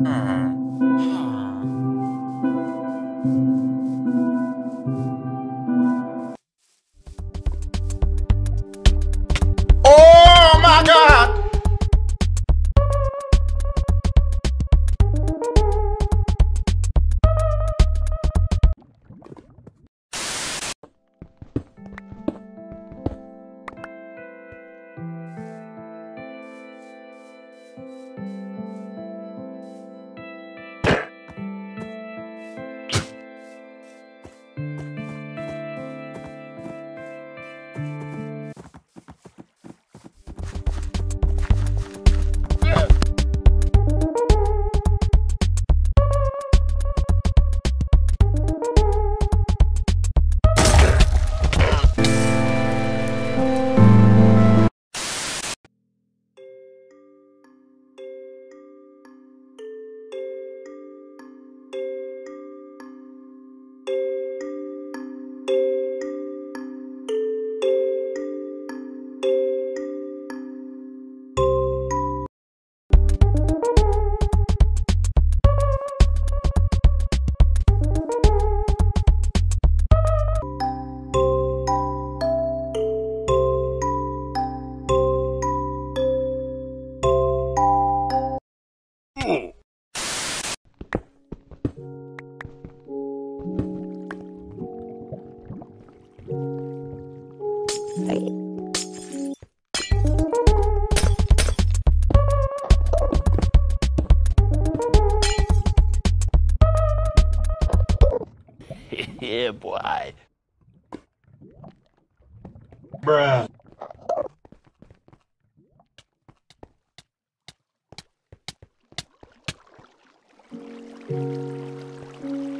嗯。嗯。yeah, boy. Bruh.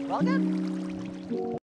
Welcome.